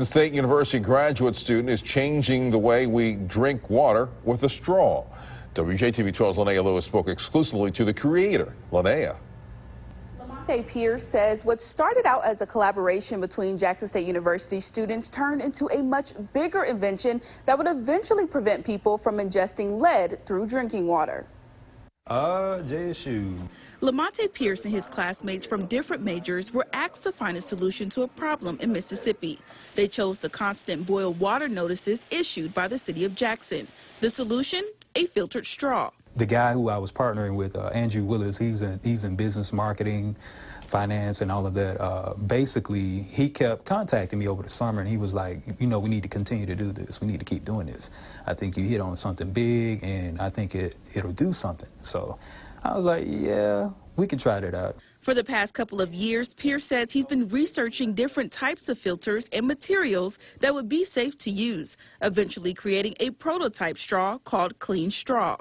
The State University graduate student is changing the way we drink water with a straw. WJTV 12's Linnea Lewis spoke exclusively to the creator, Linnea. LaMonte Pierce says what started out as a collaboration between Jackson State University students turned into a much bigger invention that would eventually prevent people from ingesting lead through drinking water. Uh, JSU. LaMonte Pierce and his classmates from different majors were asked to find a solution to a problem in Mississippi. They chose the constant boil water notices issued by the city of Jackson. The solution? A filtered straw. The guy who I was partnering with, uh, Andrew Willis, he's in, he's in business marketing, finance, and all of that. Uh, basically, he kept contacting me over the summer, and he was like, you know, we need to continue to do this. We need to keep doing this. I think you hit on something big, and I think it, it'll do something. So I was like, yeah, we can try that out. For the past couple of years, Pierce says he's been researching different types of filters and materials that would be safe to use, eventually creating a prototype straw called Cleanstraww.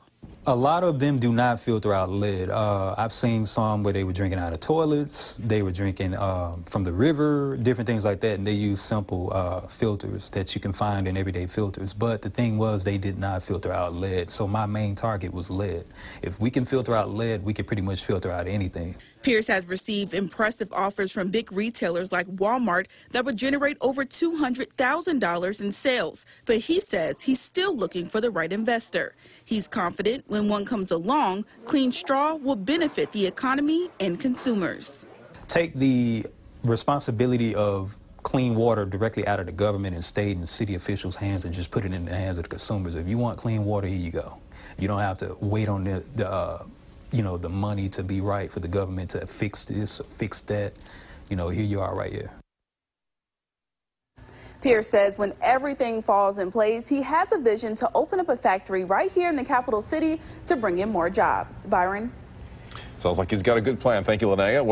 A lot of them do not filter out lead. Uh, I've seen some where they were drinking out of toilets, they were drinking uh, from the river, different things like that, and they use simple uh, filters that you can find in everyday filters. But the thing was, they did not filter out lead. So my main target was lead. If we can filter out lead, we can pretty much filter out anything. Pierce has received impressive offers from big retailers like Walmart that would generate over $200,000 in sales. But he says he's still looking for the right investor. He's confident when one comes along, Cleanstraww will benefit the economy and consumers. Take the responsibility of clean water directly out of the government and state and city officials' hands and just put it in the hands of the consumers. If you want clean water, here you go. You don't have to wait on the, the uh, you know, the money to be right for the government to fix this, fix that. You know, here you are right here. Pierce says when everything falls in place, he has a vision to open up a factory right here in the capital city to bring in more jobs. Byron? Sounds like he's got a good plan. Thank you, Linnea.